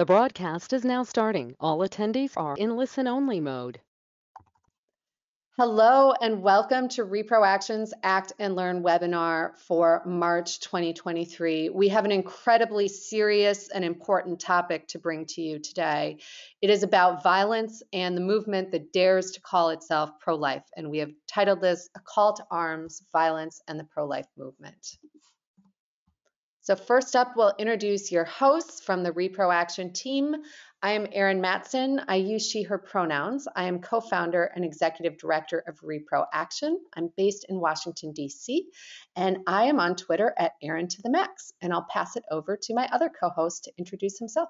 The broadcast is now starting. All attendees are in listen-only mode. Hello and welcome to ReproAction's Act and Learn webinar for March 2023. We have an incredibly serious and important topic to bring to you today. It is about violence and the movement that dares to call itself pro-life, and we have titled this A Call to Arms, Violence and the Pro-Life Movement. So first up, we'll introduce your hosts from the Repro Action team. I am Erin Matson. I use she, her pronouns. I am co-founder and executive director of Repro Action. I'm based in Washington, D.C., and I am on Twitter at Erin to the max. And I'll pass it over to my other co-host to introduce himself.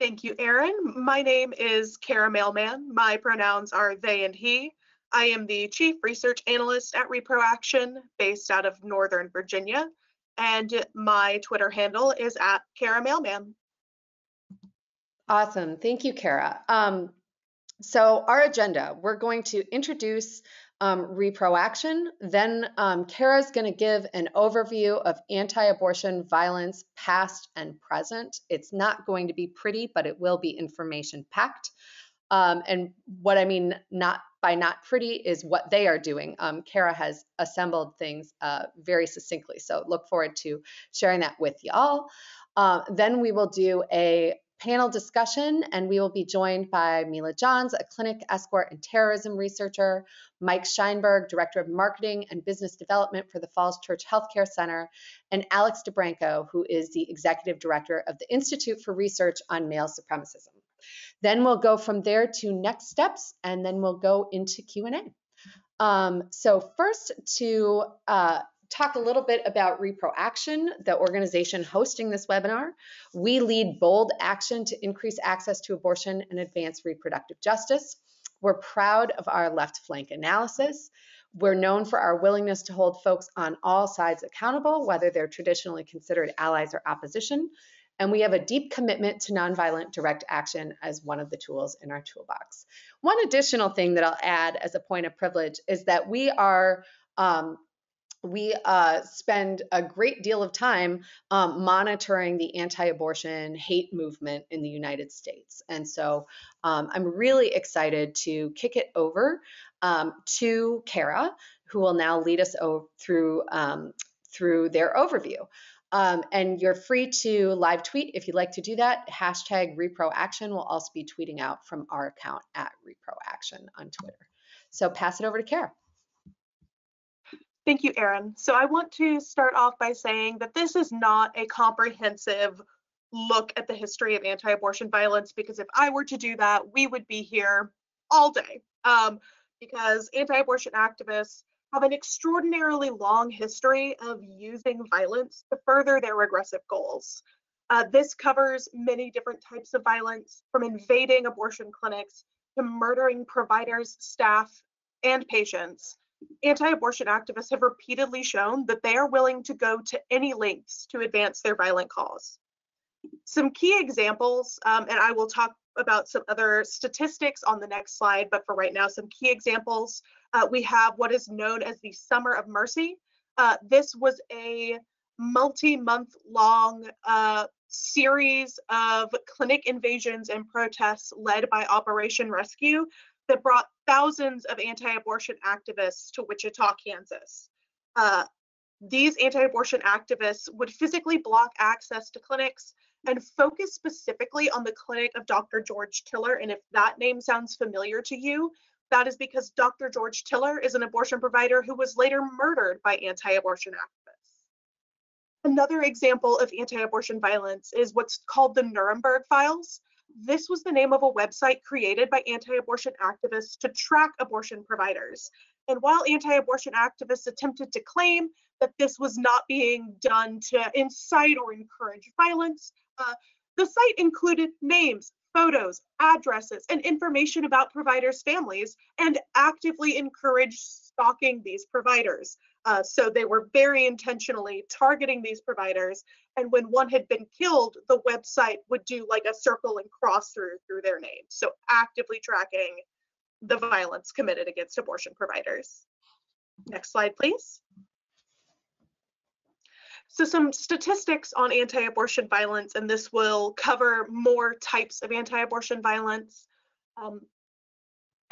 Thank you, Erin. My name is Kara Mailman. My pronouns are they and he. I am the Chief Research Analyst at Repro Action, based out of Northern Virginia and my Twitter handle is at Kara Mailman. Awesome. Thank you, Kara. Um, so our agenda, we're going to introduce um, ReproAction. Then um, Kara's going to give an overview of anti-abortion violence past and present. It's not going to be pretty, but it will be information packed. Um, and what I mean not by not pretty is what they are doing. Um, Kara has assembled things uh, very succinctly. So look forward to sharing that with y'all. Uh, then we will do a panel discussion and we will be joined by Mila Johns, a clinic escort and terrorism researcher, Mike Scheinberg, Director of Marketing and Business Development for the Falls Church Healthcare Center, and Alex DiBranco, who is the Executive Director of the Institute for Research on Male Supremacism. Then we'll go from there to next steps, and then we'll go into Q&A. Um, so first to uh, talk a little bit about ReproAction, the organization hosting this webinar. We lead bold action to increase access to abortion and advance reproductive justice. We're proud of our left flank analysis. We're known for our willingness to hold folks on all sides accountable, whether they're traditionally considered allies or opposition. And we have a deep commitment to nonviolent direct action as one of the tools in our toolbox. One additional thing that I'll add as a point of privilege is that we are um, we uh, spend a great deal of time um, monitoring the anti-abortion hate movement in the United States. And so um, I'm really excited to kick it over um, to Kara, who will now lead us through, um, through their overview. Um, and you're free to live tweet if you'd like to do that. Hashtag ReproAction will also be tweeting out from our account at ReproAction on Twitter. So pass it over to Kara. Thank you, Erin. So I want to start off by saying that this is not a comprehensive look at the history of anti-abortion violence because if I were to do that, we would be here all day um, because anti-abortion activists have an extraordinarily long history of using violence to further their regressive goals. Uh, this covers many different types of violence, from invading abortion clinics to murdering providers, staff, and patients. Anti-abortion activists have repeatedly shown that they are willing to go to any lengths to advance their violent cause. Some key examples, um, and I will talk about some other statistics on the next slide, but for right now, some key examples. Uh, we have what is known as the Summer of Mercy. Uh, this was a multi-month long uh, series of clinic invasions and protests led by Operation Rescue that brought thousands of anti-abortion activists to Wichita, Kansas. Uh, these anti-abortion activists would physically block access to clinics and focus specifically on the clinic of Dr. George Tiller. And if that name sounds familiar to you, that is because Dr. George Tiller is an abortion provider who was later murdered by anti-abortion activists. Another example of anti-abortion violence is what's called the Nuremberg Files. This was the name of a website created by anti-abortion activists to track abortion providers. And while anti-abortion activists attempted to claim that this was not being done to incite or encourage violence, uh, the site included names, photos, addresses, and information about providers' families and actively encouraged stalking these providers. Uh, so they were very intentionally targeting these providers. And when one had been killed, the website would do like a circle and cross through through their name. So actively tracking the violence committed against abortion providers. Next slide, please. So some statistics on anti-abortion violence, and this will cover more types of anti-abortion violence. Um,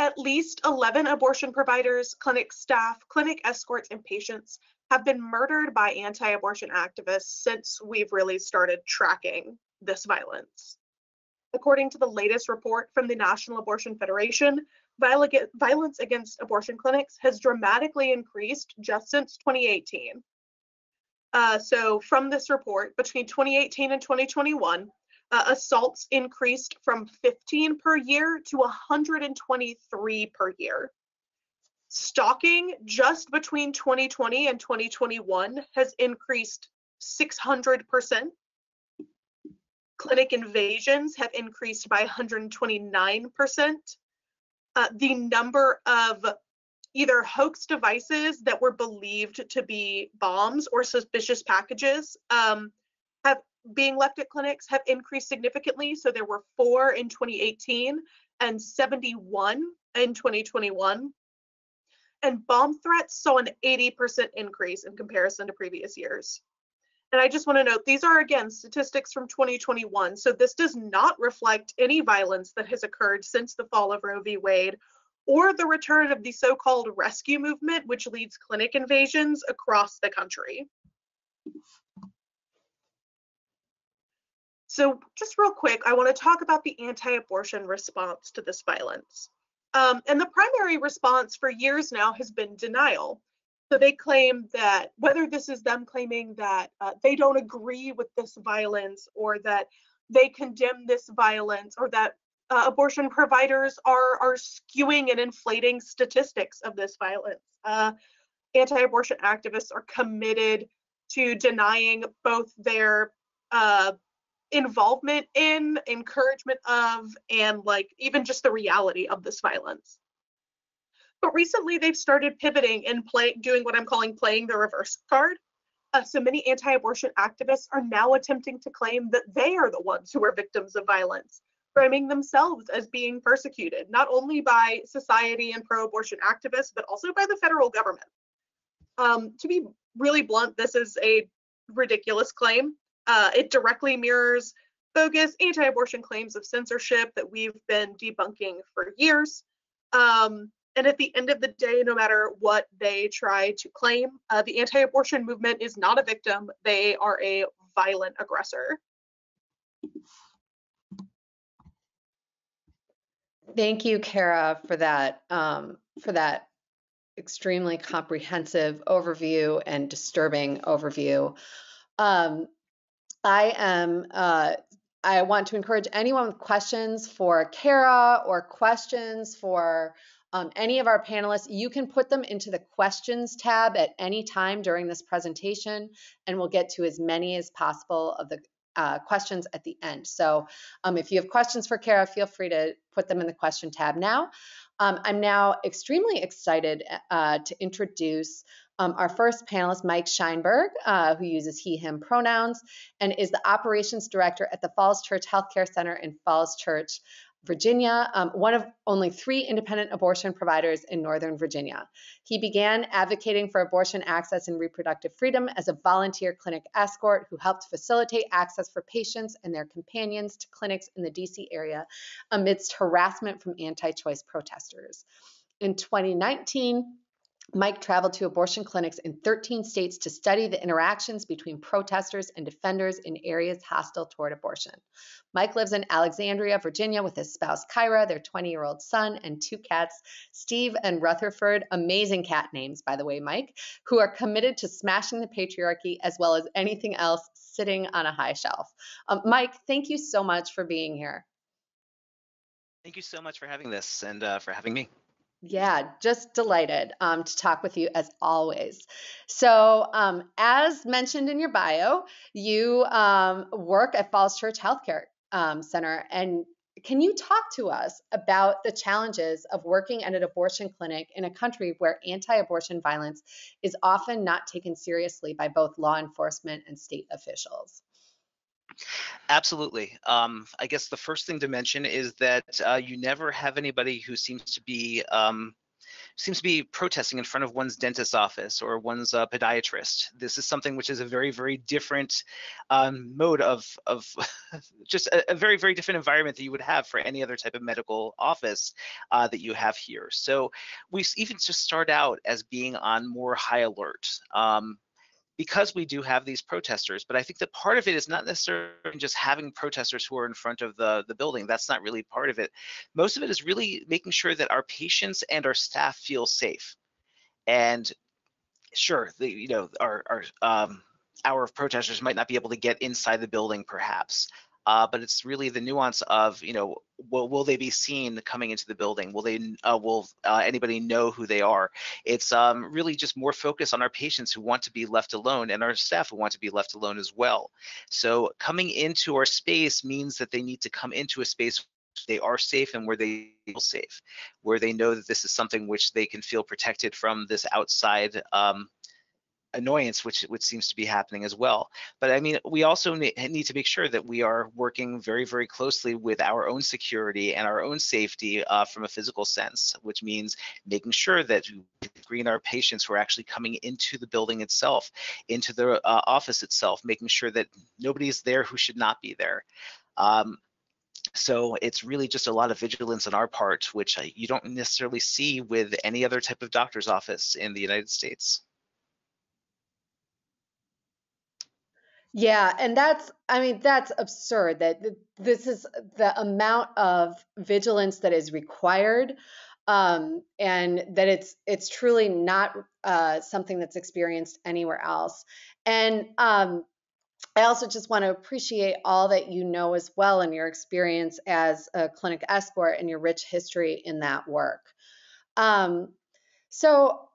at least 11 abortion providers, clinic staff, clinic escorts, and patients have been murdered by anti-abortion activists since we've really started tracking this violence. According to the latest report from the National Abortion Federation, violence against abortion clinics has dramatically increased just since 2018. Uh, so from this report, between 2018 and 2021, uh, assaults increased from 15 per year to 123 per year. Stalking just between 2020 and 2021 has increased 600%. Clinic invasions have increased by 129%. Uh, the number of either hoax devices that were believed to be bombs or suspicious packages um, have being left at clinics have increased significantly. So there were four in 2018 and 71 in 2021. And bomb threats saw an 80% increase in comparison to previous years. And I just want to note these are again statistics from 2021. So this does not reflect any violence that has occurred since the fall of Roe v. Wade or the return of the so-called rescue movement, which leads clinic invasions across the country. So just real quick, I want to talk about the anti-abortion response to this violence. Um, and the primary response for years now has been denial. So they claim that whether this is them claiming that uh, they don't agree with this violence or that they condemn this violence or that uh, abortion providers are are skewing and inflating statistics of this violence. Uh, anti-abortion activists are committed to denying both their uh, involvement in, encouragement of, and like even just the reality of this violence. But recently they've started pivoting and play, doing what I'm calling playing the reverse card. Uh, so many anti-abortion activists are now attempting to claim that they are the ones who are victims of violence, framing themselves as being persecuted, not only by society and pro-abortion activists, but also by the federal government. Um, to be really blunt, this is a ridiculous claim. Uh, it directly mirrors bogus anti-abortion claims of censorship that we've been debunking for years. Um, and at the end of the day, no matter what they try to claim, uh, the anti-abortion movement is not a victim. They are a violent aggressor. Thank you, Kara, for that um, for that extremely comprehensive overview and disturbing overview. Um, I am. Uh, I want to encourage anyone with questions for Kara or questions for um, any of our panelists. You can put them into the questions tab at any time during this presentation, and we'll get to as many as possible of the uh, questions at the end. So um, if you have questions for Kara, feel free to put them in the question tab now. Um, I'm now extremely excited uh, to introduce um, our first panelist, Mike Scheinberg, uh, who uses he, him pronouns and is the operations director at the Falls Church Healthcare Center in Falls Church, Virginia, um, one of only three independent abortion providers in Northern Virginia. He began advocating for abortion access and reproductive freedom as a volunteer clinic escort who helped facilitate access for patients and their companions to clinics in the DC area amidst harassment from anti choice protesters. In 2019, Mike traveled to abortion clinics in 13 states to study the interactions between protesters and defenders in areas hostile toward abortion. Mike lives in Alexandria, Virginia, with his spouse Kyra, their 20 year old son, and two cats, Steve and Rutherford. Amazing cat names, by the way, Mike, who are committed to smashing the patriarchy as well as anything else sitting on a high shelf. Um, Mike, thank you so much for being here. Thank you so much for having this and uh, for having me. Yeah, just delighted um, to talk with you as always. So, um, as mentioned in your bio, you um, work at Falls Church Healthcare um, Center. And can you talk to us about the challenges of working at an abortion clinic in a country where anti abortion violence is often not taken seriously by both law enforcement and state officials? Absolutely. Um, I guess the first thing to mention is that uh, you never have anybody who seems to be um, seems to be protesting in front of one's dentist's office or one's uh, podiatrist. This is something which is a very, very different um, mode of, of just a, a, very, very different environment that you would have for any other type of medical office uh, that you have here. So we even just start out as being on more high alert. Um, because we do have these protesters. But I think that part of it is not necessarily just having protesters who are in front of the, the building. That's not really part of it. Most of it is really making sure that our patients and our staff feel safe. And sure, the, you know, our, our um, our protesters might not be able to get inside the building perhaps uh, but it's really the nuance of you know will, will they be seen coming into the building? Will they uh, will uh, anybody know who they are? It's um, really just more focus on our patients who want to be left alone and our staff who want to be left alone as well. So coming into our space means that they need to come into a space they are safe and where they feel safe, where they know that this is something which they can feel protected from this outside um, annoyance which which seems to be happening as well but i mean we also need to make sure that we are working very very closely with our own security and our own safety uh, from a physical sense which means making sure that we screen our patients who are actually coming into the building itself into the uh, office itself making sure that nobody is there who should not be there um, so it's really just a lot of vigilance on our part, which you don't necessarily see with any other type of doctor's office in the United States. Yeah, and that's, I mean, that's absurd that this is the amount of vigilance that is required, um, and that it's it's truly not uh, something that's experienced anywhere else. And um, I also just want to appreciate all that you know as well in your experience as a clinic escort and your rich history in that work. Um, so,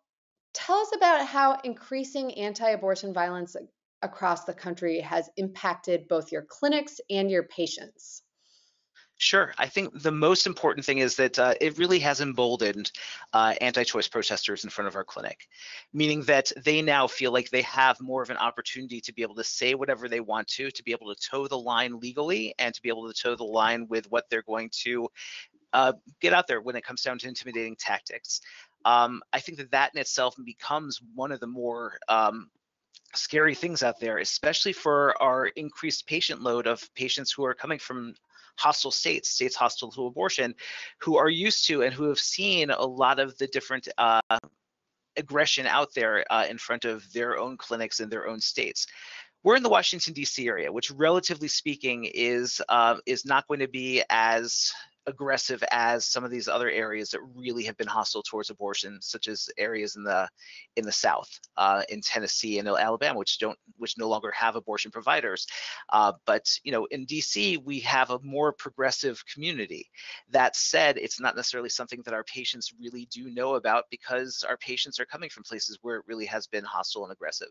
tell us about how increasing anti abortion violence across the country has impacted both your clinics and your patients? Sure. I think the most important thing is that uh, it really has emboldened uh, anti-choice protesters in front of our clinic, meaning that they now feel like they have more of an opportunity to be able to say whatever they want to, to be able to toe the line legally, and to be able to toe the line with what they're going to uh, get out there when it comes down to intimidating tactics. Um, I think that that in itself becomes one of the more um, scary things out there, especially for our increased patient load of patients who are coming from hostile states, states hostile to abortion, who are used to and who have seen a lot of the different uh, aggression out there uh, in front of their own clinics in their own states. We're in the Washington D.C. area, which, relatively speaking, is uh, is not going to be as aggressive as some of these other areas that really have been hostile towards abortion, such as areas in the in the South, uh, in Tennessee and Alabama, which don't which no longer have abortion providers. Uh, but you know, in DC, we have a more progressive community. That said, it's not necessarily something that our patients really do know about because our patients are coming from places where it really has been hostile and aggressive.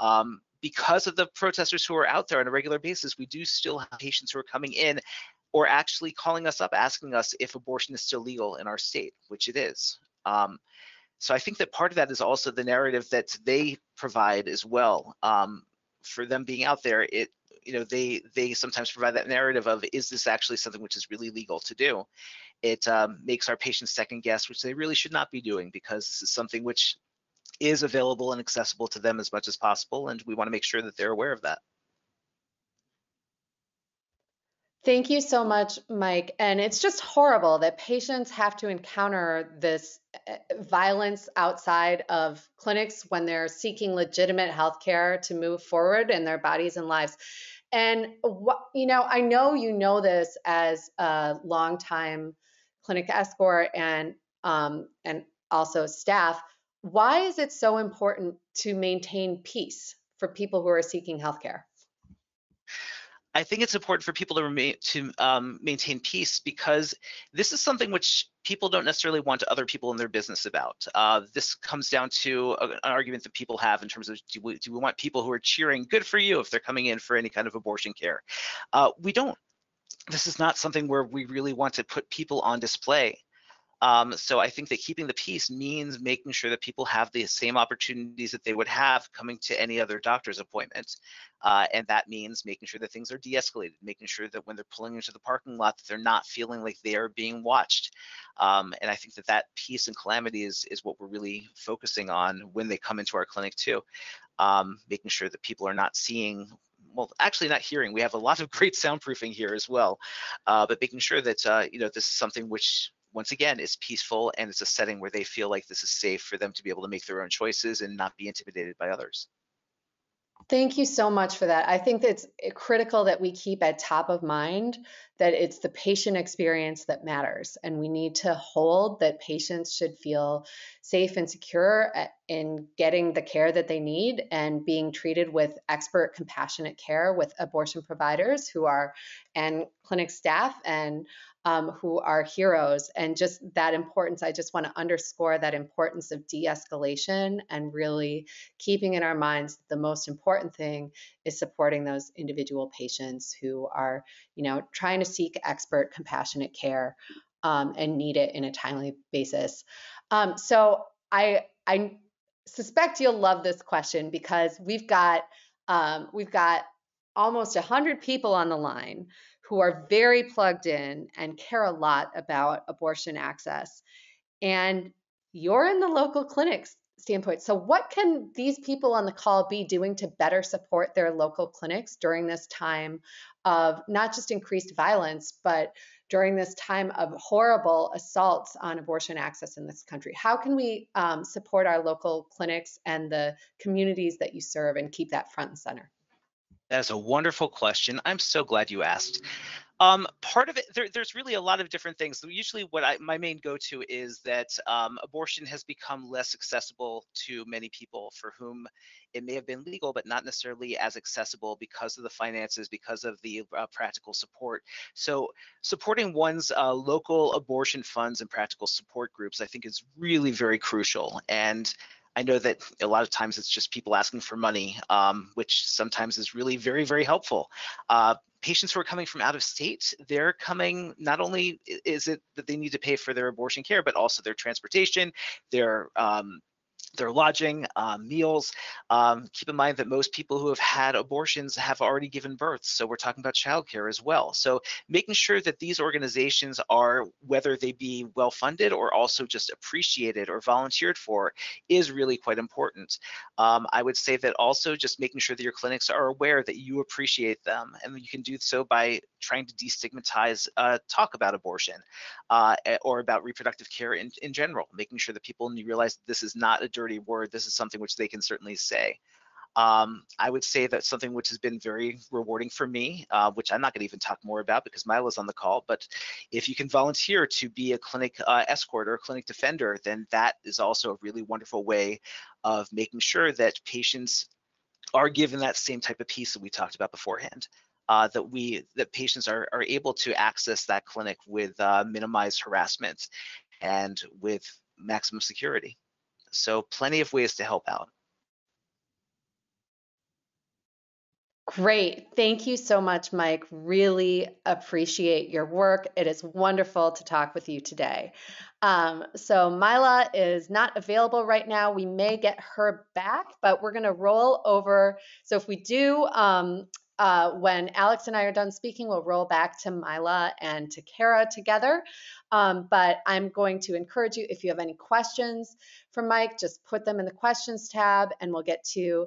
Um, because of the protesters who are out there on a regular basis, we do still have patients who are coming in or actually calling us up asking us if abortion is still legal in our state, which it is. Um, so I think that part of that is also the narrative that they provide as well. Um, for them being out there, it you know they they sometimes provide that narrative of is this actually something which is really legal to do? It um, makes our patients second guess, which they really should not be doing because this is something which is available and accessible to them as much as possible, and we want to make sure that they're aware of that. Thank you so much, Mike. And it's just horrible that patients have to encounter this eh, violence outside of clinics when they're seeking legitimate health care to move forward in their bodies and lives. And what, you know, I know you know this as a longtime clinic escort and um, and also staff. Why is it so important to maintain peace for people who are seeking healthcare? I think it's important for people to remain to um, maintain peace because this is something which people don't necessarily want other people in their business about. Uh, this comes down to a, an argument that people have in terms of do we, do we, want people who are cheering good for you if they're coming in for any kind of abortion care? Uh, we don't. This is not something where we really want to put people on display. Um, so I think that keeping the peace means making sure that people have the same opportunities that they would have coming to any other doctor's appointment. Uh, and that means making sure that things are de-escalated, making sure that when they're pulling into the parking lot, that they're not feeling like they are being watched. Um, and I think that that peace and calamity is, is what we're really focusing on when they come into our clinic too. Um, making sure that people are not seeing well, actually not hearing. We have a lot of great soundproofing here as well, uh, but making sure that uh, you know this is something which once again it's peaceful and it's a setting where they feel like this is safe for them to be able to make their own choices and not be intimidated by others. Thank you so much for that. I think it's eh, critical that we keep at top of mind that it's the patient experience that matters. And we need to hold that patients should feel safe and secure in getting the care that they need and being treated with expert, compassionate care with abortion providers who are and clinic staff and um, who are heroes. And just that importance, I just want to underscore that importance of de escalation and really keeping in our minds the most important thing is supporting those individual patients who are, you know, trying to seek expert, compassionate care um, and need it in a timely basis. Um, so I, I suspect you'll love this question because we've got um, we've got almost 100 people on the line who are very plugged in and care a lot about abortion access. And you're in the local clinics standpoint. So, what can these people on the call be doing to better support their local clinics during this time of not just increased violence, but during this time of horrible assaults on abortion access in this country? How can we um, support our local clinics and the communities that you serve and keep that front and center? That is a wonderful question. I'm so glad you asked. Um, part of it, there, there's really a lot of different things. Usually, what I, my main go-to is that um, abortion has become less accessible to many people for whom it may have been legal, but not necessarily as accessible because of the finances, because of the uh, practical support. So, supporting one's uh, local abortion funds and practical support groups, I think, is really very crucial. And I know that a lot of times it's just people asking for money, um, which sometimes is really very, very helpful. Uh, patients who are coming from out of state, they're coming, not only is it that they need to pay for their abortion care, but also their transportation, their um, their lodging, um, meals. Um, keep in mind that most people who have had abortions have already given birth. So we're talking about childcare as well. So making sure that these organizations are, whether they be well funded or also just appreciated or volunteered for, is really quite important. Um, I would say that also just making sure that your clinics are aware that you appreciate them and you can do so by trying to destigmatize uh, talk about abortion uh, or about reproductive care in, in general, making sure that people realize that this is not a dirty word. This is something which they can certainly say. Um, I would say that something which has been very rewarding for me, uh, which I'm not going to even talk more about because Mila's on the call, but if you can volunteer to be a clinic uh, escort or clinic defender, then that is also a really wonderful way of making sure that patients are given that same type of peace that we talked about beforehand. Uh, that we that patients are, are able to access that clinic with uh, minimized harassment and with maximum security. So plenty of ways to help out. Great. Thank you so much, Mike. Really appreciate your work. It is wonderful to talk with you today. Um, so, Mila is not available right now. We may get her back, but we're going to roll over. So, if we do um, uh, when Alex and I are done speaking, we'll roll back to Mila and to Kara together. Um, but I'm going to encourage you, if you have any questions for Mike, just put them in the questions tab and we'll get to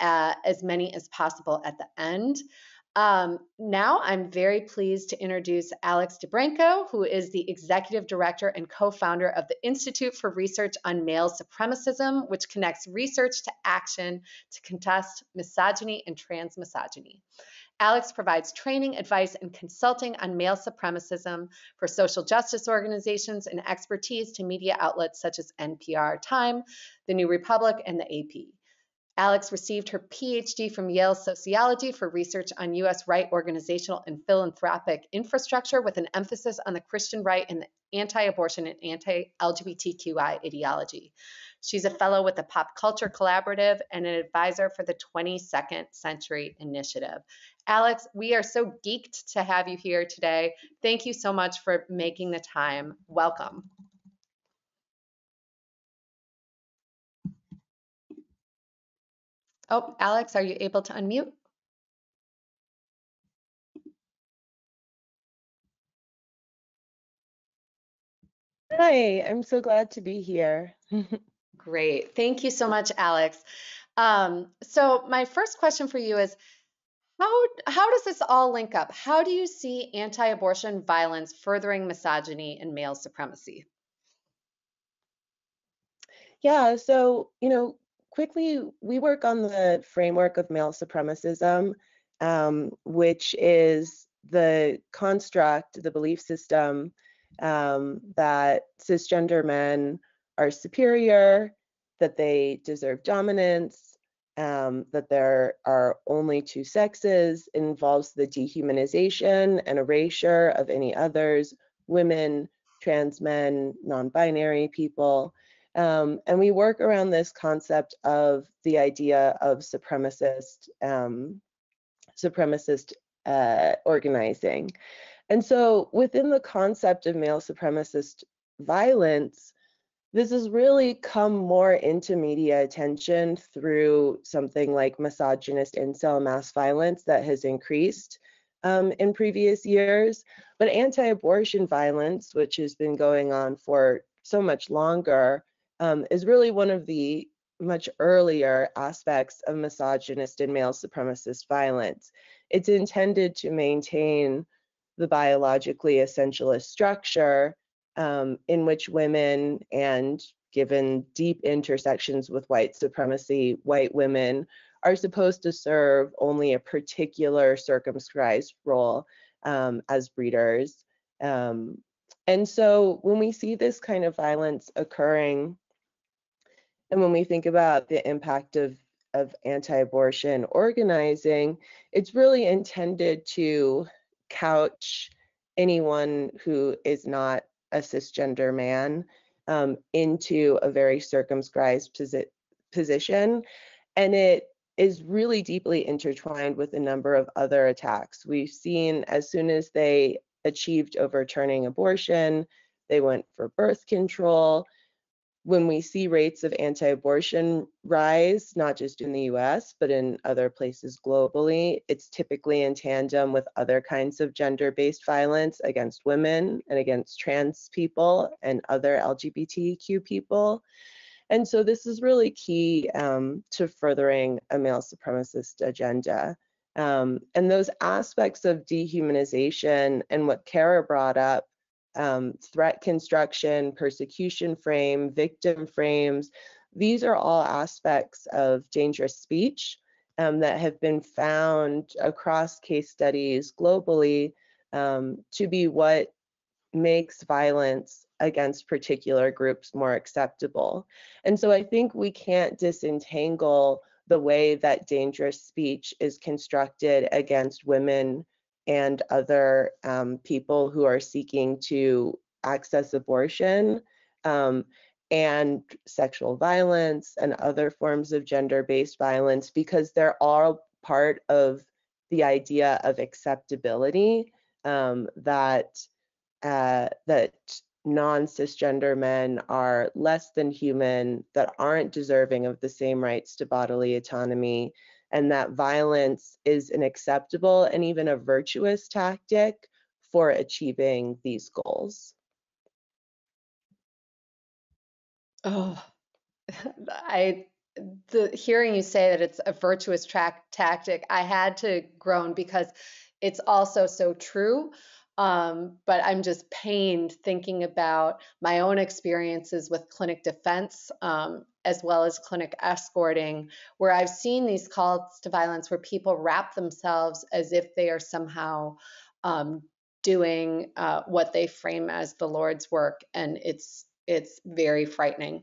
uh, as many as possible at the end. Um, now I'm very pleased to introduce Alex DiBranco, who is the executive director and co-founder of the Institute for Research on Male Supremacism, which connects research to action to contest misogyny and trans misogyny. Alex provides training, advice, and consulting on male supremacism for social justice organizations and expertise to media outlets such as NPR, Time, The New Republic, and the AP. Alex received her PhD from Yale Sociology for research on U.S. right organizational and philanthropic infrastructure with an emphasis on the Christian right and the anti abortion and anti LGBTQI ideology. She's a fellow with the Pop Culture Collaborative and an advisor for the 22nd Century Initiative. Alex, we are so geeked to have you here today. Thank you so much for making the time. Welcome. Oh, Alex, are you able to unmute? Hi, I'm so glad to be here. Great. Thank you so much, Alex. Um, so my first question for you is, how, how does this all link up? How do you see anti-abortion violence furthering misogyny and male supremacy? Yeah, so, you know, quickly, we work on the framework of male supremacism, um, which is the construct, the belief system um, that cisgender men are superior, that they deserve dominance, um, that there are only two sexes, involves the dehumanization and erasure of any others, women, trans men, non binary people. Um, and we work around this concept of the idea of supremacist um, supremacist uh, organizing. And so within the concept of male supremacist violence, this has really come more into media attention through something like misogynist incel mass violence that has increased um, in previous years. But anti abortion violence, which has been going on for so much longer, um, is really one of the much earlier aspects of misogynist and male supremacist violence. It's intended to maintain the biologically essentialist structure um, in which women and given deep intersections with white supremacy, white women are supposed to serve only a particular circumscribed role um, as breeders. Um, and so when we see this kind of violence occurring, and when we think about the impact of, of anti-abortion organizing, it's really intended to couch anyone who is not a cisgender man um, into a very circumscribed posi position. And it is really deeply intertwined with a number of other attacks. We've seen as soon as they achieved overturning abortion, they went for birth control, when we see rates of anti-abortion rise, not just in the US, but in other places globally, it's typically in tandem with other kinds of gender-based violence against women and against trans people and other LGBTQ people. And so this is really key um, to furthering a male supremacist agenda. Um, and those aspects of dehumanization and what Kara brought up um, threat construction, persecution frame, victim frames. These are all aspects of dangerous speech um, that have been found across case studies globally um, to be what makes violence against particular groups more acceptable. And so I think we can't disentangle the way that dangerous speech is constructed against women and other um, people who are seeking to access abortion um, and sexual violence and other forms of gender-based violence because they're all part of the idea of acceptability um, that uh, that non-cisgender men are less than human, that aren't deserving of the same rights to bodily autonomy, and that violence is an acceptable and even a virtuous tactic for achieving these goals. Oh, I the hearing you say that it's a virtuous tactic, I had to groan because it's also so true. Um, but I'm just pained thinking about my own experiences with clinic defense um, as well as clinic escorting, where I've seen these calls to violence where people wrap themselves as if they are somehow um, doing uh, what they frame as the Lord's work, and it's it's very frightening.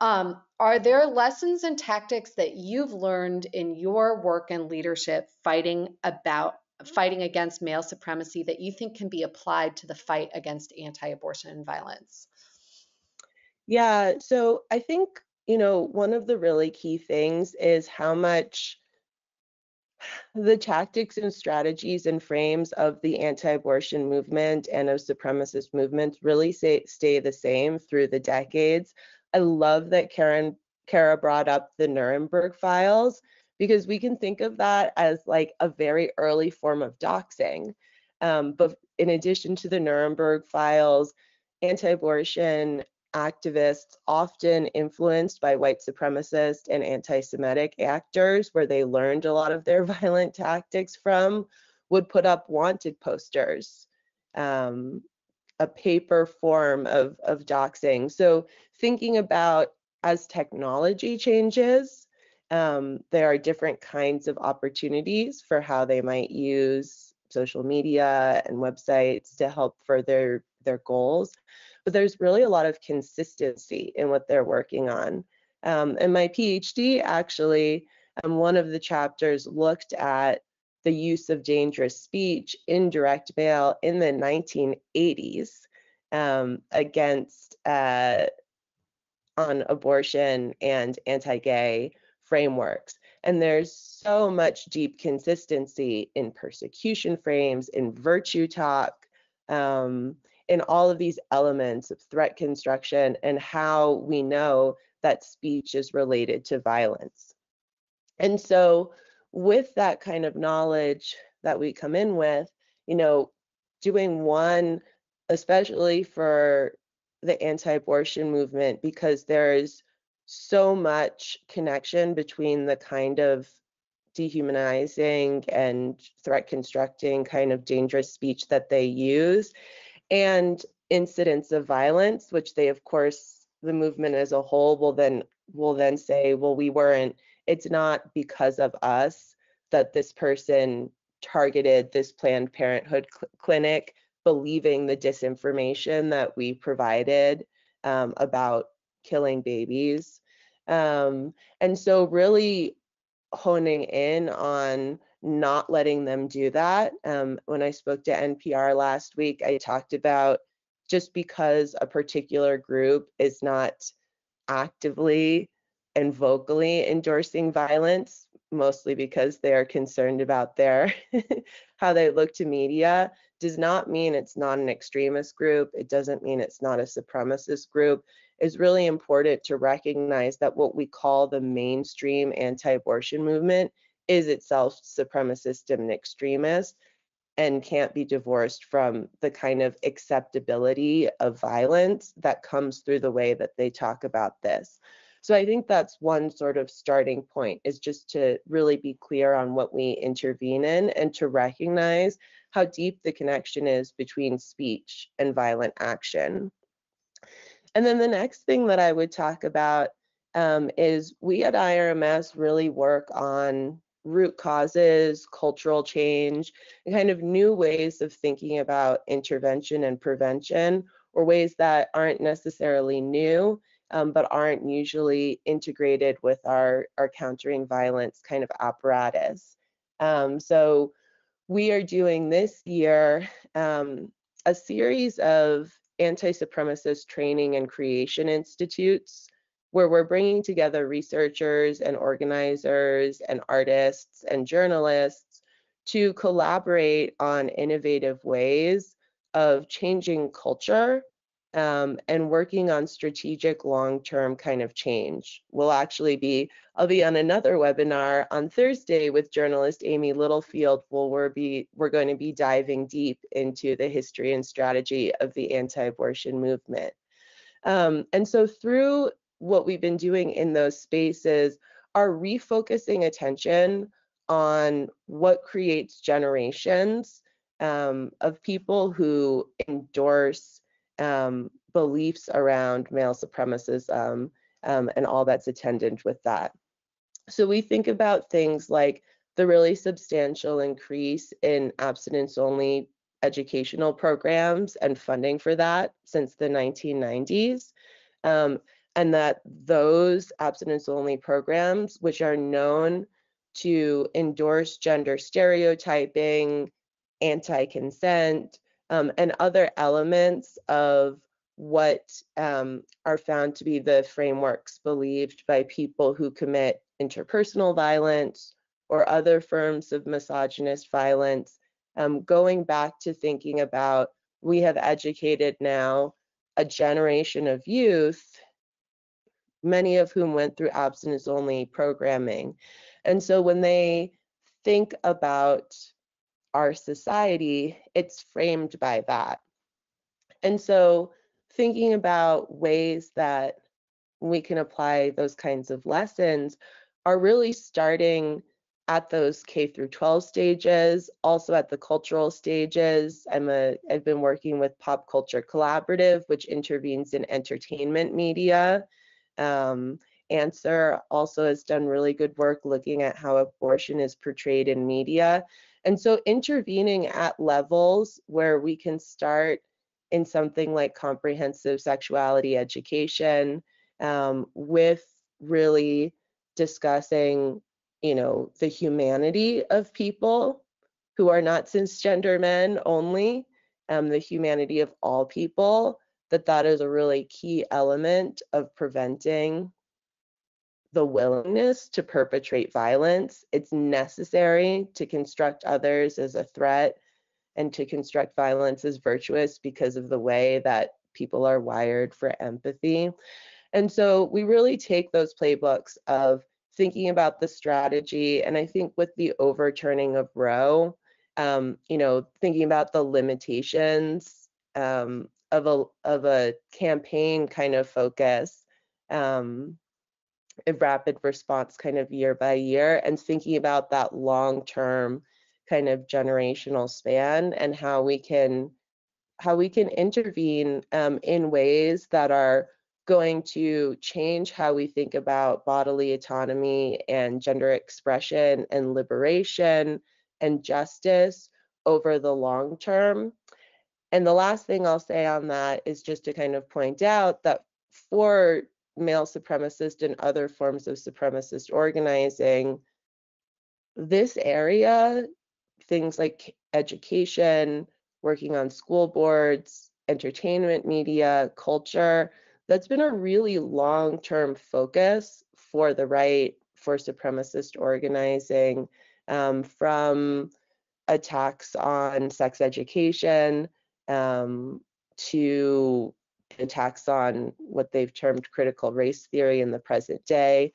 Um, are there lessons and tactics that you've learned in your work and leadership fighting about fighting against male supremacy that you think can be applied to the fight against anti-abortion violence? Yeah, so I think, you know, one of the really key things is how much the tactics and strategies and frames of the anti-abortion movement and of supremacist movements really say, stay the same through the decades. I love that Karen Kara brought up the Nuremberg files because we can think of that as like a very early form of doxing. Um, but in addition to the Nuremberg files, anti-abortion activists, often influenced by white supremacist and anti-Semitic actors, where they learned a lot of their violent tactics from, would put up wanted posters, um, a paper form of, of doxing. So thinking about as technology changes, um, there are different kinds of opportunities for how they might use social media and websites to help further their goals. But there's really a lot of consistency in what they're working on. Um, and my PhD actually, um, one of the chapters looked at the use of dangerous speech in direct mail in the 1980s um, against uh, on abortion and anti-gay frameworks. And there's so much deep consistency in persecution frames, in virtue talk, um, in all of these elements of threat construction and how we know that speech is related to violence. And so with that kind of knowledge that we come in with, you know, doing one, especially for the anti-abortion movement, because there's so much connection between the kind of dehumanizing and threat constructing kind of dangerous speech that they use and incidents of violence which they of course the movement as a whole will then will then say well we weren't it's not because of us that this person targeted this planned parenthood cl- clinic believing the disinformation that we provided um, about killing babies. Um, and so, really honing in on not letting them do that. Um, when I spoke to NPR last week, I talked about just because a particular group is not actively and vocally endorsing violence, mostly because they're concerned about their how they look to media, does not mean it's not an extremist group. It doesn't mean it's not a supremacist group It's really important to recognize that what we call the mainstream anti-abortion movement is itself supremacist and extremist and can't be divorced from the kind of acceptability of violence that comes through the way that they talk about this. So I think that's one sort of starting point is just to really be clear on what we intervene in and to recognize how deep the connection is between speech and violent action. And then the next thing that I would talk about um, is we at IRMS really work on root causes, cultural change, and kind of new ways of thinking about intervention and prevention, or ways that aren't necessarily new, um, but aren't usually integrated with our, our countering violence kind of apparatus. Um, so we are doing this year um, a series of anti-supremacist training and creation institutes where we're bringing together researchers and organizers and artists and journalists to collaborate on innovative ways of changing culture um, and working on strategic long-term kind of change. We'll actually be, I'll be on another webinar on Thursday with journalist Amy Littlefield, where we're, be, we're going to be diving deep into the history and strategy of the anti-abortion movement. Um, and so through what we've been doing in those spaces are refocusing attention on what creates generations um, of people who endorse um, beliefs around male supremacism um, and all that's attendant with that. So we think about things like the really substantial increase in abstinence only educational programs and funding for that since the 1990s. Um, and that those abstinence only programs, which are known to endorse gender stereotyping, anti consent, um, and other elements of what um, are found to be the frameworks believed by people who commit interpersonal violence or other forms of misogynist violence, um, going back to thinking about we have educated now a generation of youth, many of whom went through abstinence only programming. And so when they think about our society, it's framed by that. And so thinking about ways that we can apply those kinds of lessons are really starting at those K through 12 stages, also at the cultural stages. I'm a, I've been working with Pop Culture Collaborative, which intervenes in entertainment media. Um, ANSIRH also has done really good work looking at how abortion is portrayed in media. And so intervening at levels where we can start in something like comprehensive sexuality education um, with really discussing you know, the humanity of people who are not cisgender men only, um, the humanity of all people, that that is a really key element of preventing the willingness to perpetrate violence. It's necessary to construct others as a threat and to construct violence as virtuous because of the way that people are wired for empathy. And so we really take those playbooks of thinking about the strategy. And I think with the overturning of Roe, um, you know, thinking about the limitations um, of a of a campaign kind of focus, um, a rapid response kind of year by year, and thinking about that long term kind of generational span and how we can how we can intervene um, in ways that are going to change how we think about bodily autonomy and gender expression and liberation and justice over the long term. And the last thing I'll say on that is just to kind of point out that for male supremacist and other forms of supremacist organizing, this area, things like education, working on school boards, entertainment media, culture, that's been a really long term focus for the right, for supremacist organizing, um, from attacks on sex education um, to attacks on what they've termed critical race theory in the present day,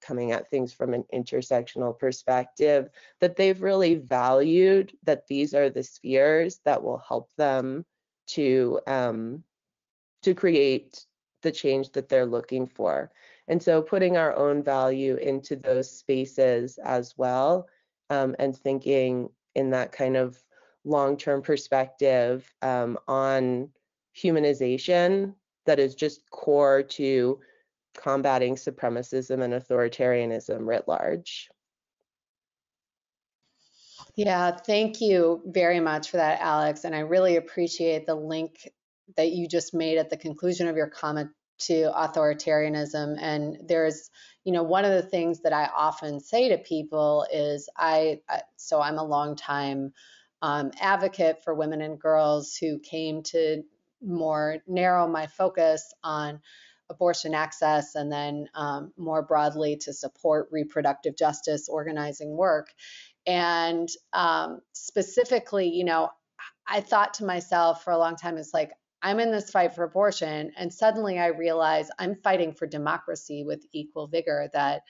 coming at things from an intersectional perspective, that they've really valued that these are the spheres that will help them to um, to create the change that they're looking for. And so putting our own value into those spaces as well um, and thinking in that kind of long-term perspective um, on humanization that is just core to combating supremacism and authoritarianism writ large. Yeah, thank you very much for that, Alex. And I really appreciate the link that you just made at the conclusion of your comment to authoritarianism. And there's, you know, one of the things that I often say to people is I, so I'm a long time um, advocate for women and girls who came to more narrow my focus on abortion access and then um, more broadly to support reproductive justice organizing work. And um, specifically, you know, I thought to myself for a long time, it's like, I'm in this fight for abortion, and suddenly I realize I'm fighting for democracy with equal vigor. That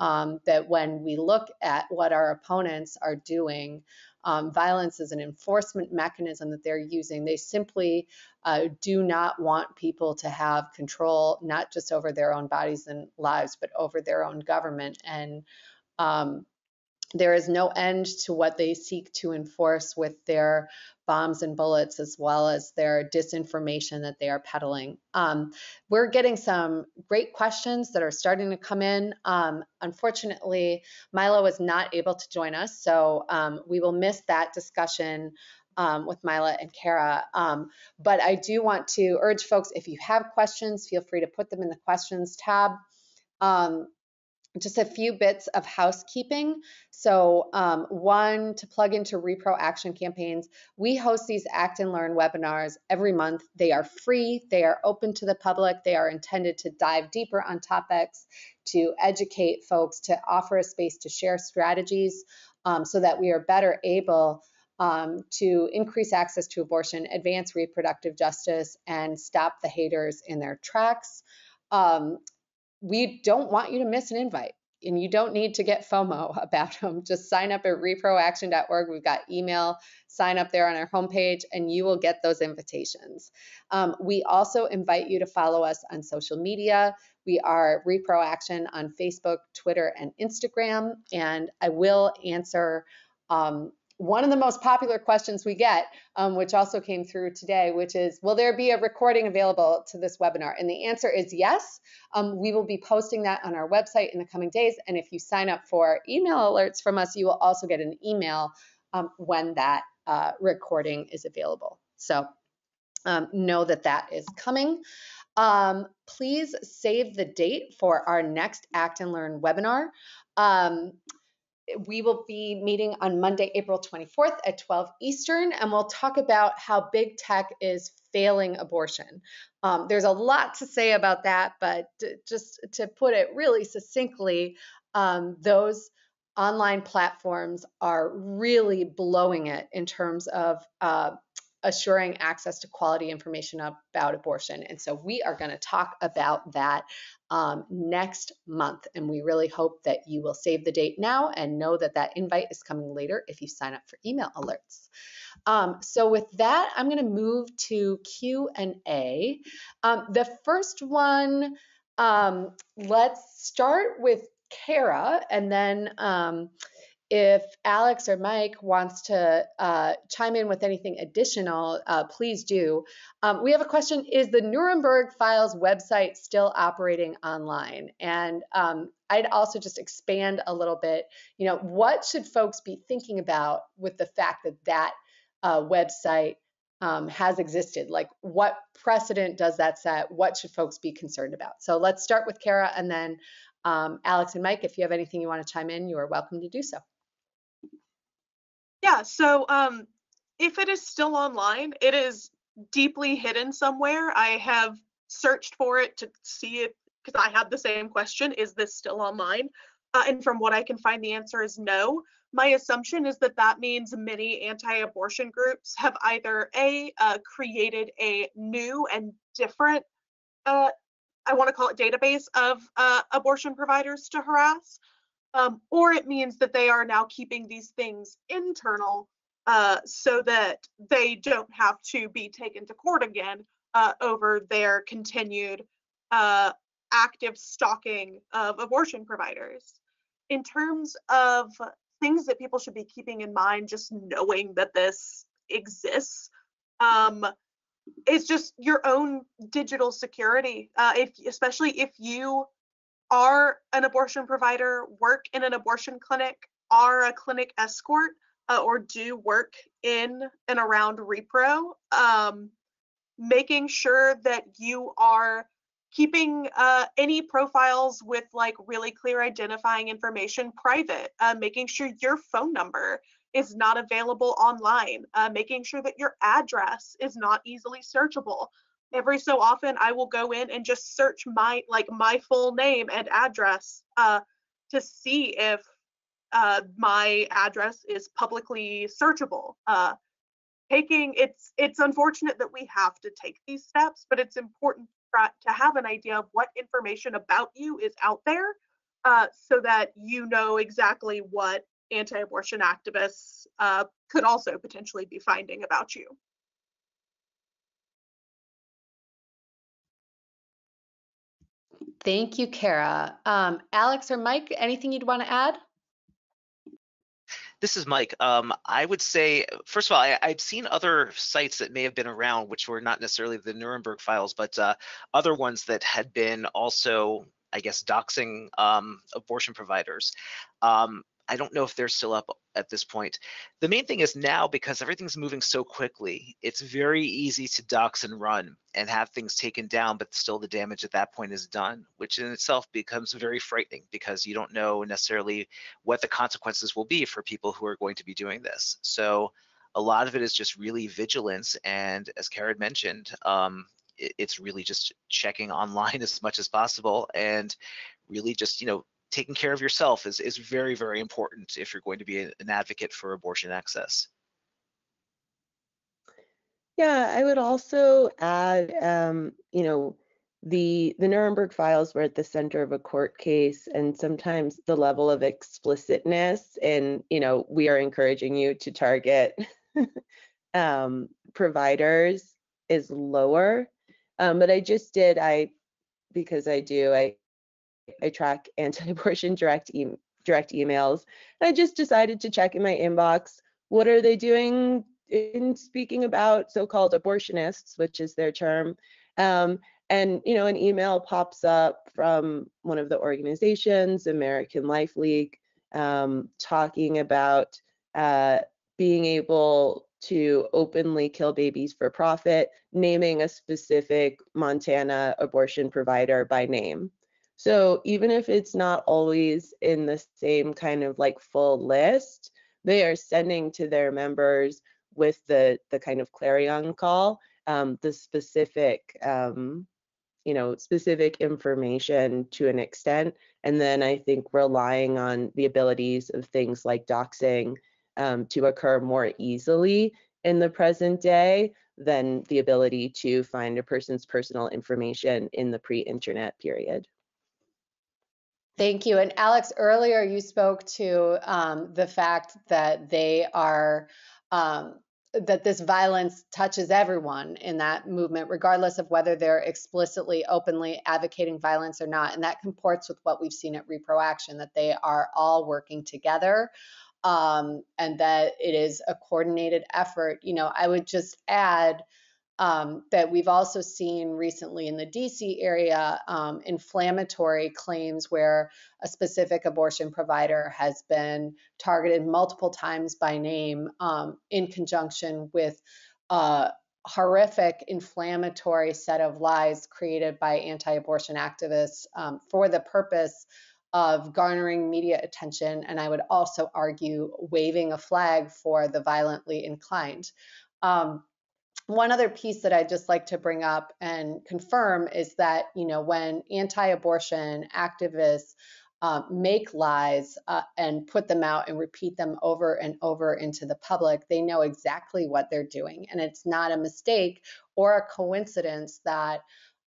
um, that when we look at what our opponents are doing, um, violence is an enforcement mechanism that they're using. They simply uh, do not want people to have control, not just over their own bodies and lives, but over their own government. And um, there is no end to what they seek to enforce with their bombs and bullets as well as their disinformation that they are peddling. Um, we're getting some great questions that are starting to come in. Um, unfortunately, Milo was not able to join us, so um, we will miss that discussion um, with Mila and Kara. Um, but I do want to urge folks, if you have questions, feel free to put them in the questions tab. Um, just a few bits of housekeeping. So, um, one to plug into ReproAction campaigns. We host these Act and Learn webinars every month. They are free, they are open to the public, they are intended to dive deeper on topics, to educate folks, to offer a space to share strategies um, so that we are better able. Um, to increase access to abortion, advance reproductive justice, and stop the haters in their tracks. Um, we don't want you to miss an invite. and you don't need to get FOMO about them. Just sign up at reproaction.org. We've got email, sign up there on our homepage, and you will get those invitations. Um, we also invite you to follow us on social media. We are ReproAction on Facebook, Twitter, and Instagram. And I will answer um, one of the most popular questions we get, um, which also came through today, which is, will there be a recording available to this webinar? And the answer is yes. Um, we will be posting that on our website in the coming days. And if you sign up for email alerts from us, you will also get an email um, when that uh, recording is available. So um, know that that is coming. Um, please save the date for our next Act and Learn webinar. We will be meeting on Monday, April 24th at 12 Eastern, and we'll talk about how big tech is failing abortion. Um, there's a lot to say about that, but just to put it really succinctly, um, those online platforms are really blowing it in terms of uh, assuring access to quality information about abortion. And so we are going to talk about that um, next month. And we really hope that you will save the date now and know that that invite is coming later if you sign up for email alerts. Um, so with that, I'm going to move to Q and A. Um, the first one, um, let's start with Kara, and then um, if Alex or Mike wants to uh, chime in with anything additional, uh, please do. Um, we have a question, is the Nuremberg Files website still operating online? And um, I'd also just expand a little bit, you know, what should folks be thinking about with the fact that that uh, website um, has existed? Like what precedent does that set? What should folks be concerned about? So let's start with Kara and then um, Alex and Mike, if you have anything you want to chime in, you are welcome to do so. Yeah, so um, if it is still online, it is deeply hidden somewhere. I have searched for it to see it because I had the same question is this still online? Uh, and from what I can find, the answer is no. My assumption is that that means many anti abortion groups have either A, uh, created a new and different, uh, I want to call it database of uh, abortion providers to harass, um, or it means that they are now keeping these things internal uh, so that they don't have to be taken to court again uh, over their continued uh, active stalking of abortion providers. In terms of things that people should be keeping in mind, just knowing that this exists, um, is just your own digital security. Uh, if especially if you are an abortion provider, work in an abortion clinic, are a clinic escort, uh, or do work in and around repro, um, making sure that you are keeping uh, any profiles with like really clear identifying information private, uh, making sure your phone number is not available online, uh, making sure that your address is not easily searchable, every so often I will go in and just search my like my full name and address uh, to see if uh, my address is publicly searchable. Uh, taking it's it's unfortunate that we have to take these steps, but it's important to have an idea of what information about you is out there uh, so that you know exactly what anti-abortion activists uh, could also potentially be finding about you. Thank you, Kara. Um, Alex or Mike, anything you'd want to add? This is Mike. Um, I would say, first of all, I, have seen other sites that may have been around, which were not necessarily the Nuremberg files, but uh, other ones that had been also, I guess, doxing um, abortion providers. Um, I don't know if they're still up at this point. The main thing is now because everything's moving so quickly, it's very easy to dox and run and have things taken down, but still the damage at that point is done, which in itself becomes very frightening because you don't know necessarily what the consequences will be for people who are going to be doing this. So a lot of it is just really vigilance. And as Kara mentioned, um, it, it's really just checking online as much as possible and really just, you know, taking care of yourself is, is very, very important if you're going to be an advocate for abortion access. Yeah, I would also add, um, you know, the the Nuremberg files were at the center of a court case, and sometimes the level of explicitness and you know we are encouraging you to target um, providers is lower. Um, but I just did I because I do I I track anti-abortion direct e direct emails. I just decided to check in my inbox. What are they doing in speaking about so-called abortionists, which is their term? Um, and you know, an email pops up from one of the organizations, American Life League, um, talking about uh, being able to openly kill babies for profit, naming a specific Montana abortion provider by name. So even if it's not always in the same kind of like full list, they are sending to their members with the the kind of clarion call um, the specific um, you know specific information to an extent and then i think relying on the abilities of things like doxing um, to occur more easily in the present day than the ability to find a person's personal information in the pre-internet period Thank you. And Alex, earlier you spoke to um, the fact that they are um, that this violence touches everyone in that movement, regardless of whether they're explicitly, openly advocating violence or not. And that comports with what we've seen at ReproAction, that they are all working together um, and that it is a coordinated effort. You know, I would just add um, that we've also seen recently in the DC area um, inflammatory claims where a specific abortion provider has been targeted multiple times by name um, in conjunction with a horrific inflammatory set of lies created by anti abortion activists um, for the purpose of garnering media attention, and I would also argue waving a flag for the violently inclined. Um, one other piece that I'd just like to bring up and confirm is that, you know, when anti abortion activists uh, make lies uh, and put them out and repeat them over and over into the public, they know exactly what they're doing. And it's not a mistake or a coincidence that